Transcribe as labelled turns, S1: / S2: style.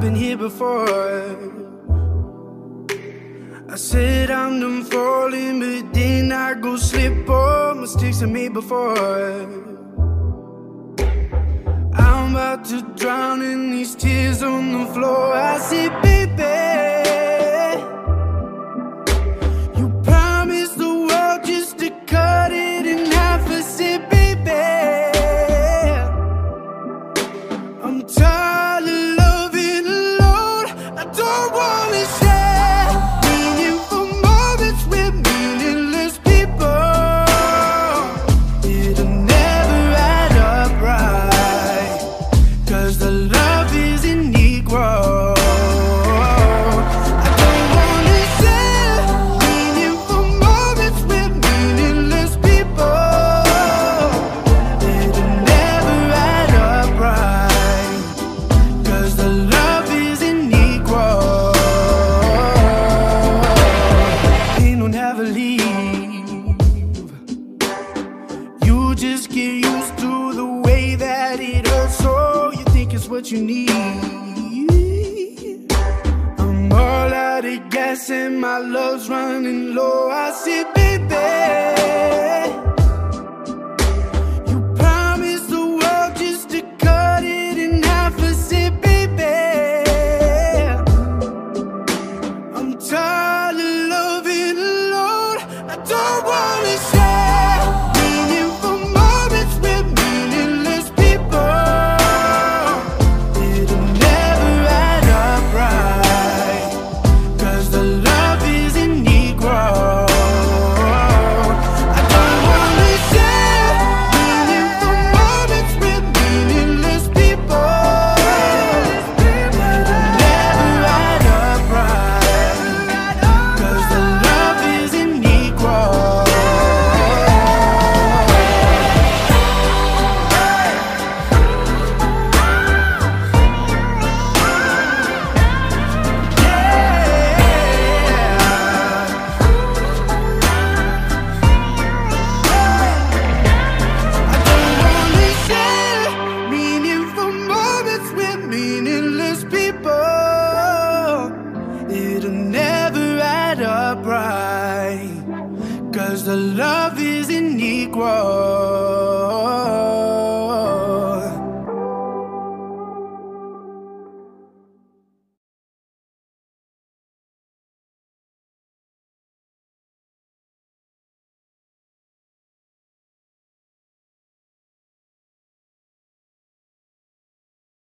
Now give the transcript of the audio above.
S1: been here before. I said I'm done falling, but then I go slip on mistakes I made before. I'm about to drown in these tears on the floor. I said, baby, get used to the way that it hurts, so you think it's what you need. I'm all out of gas and my love's running low. I said, baby, the love isn't equal.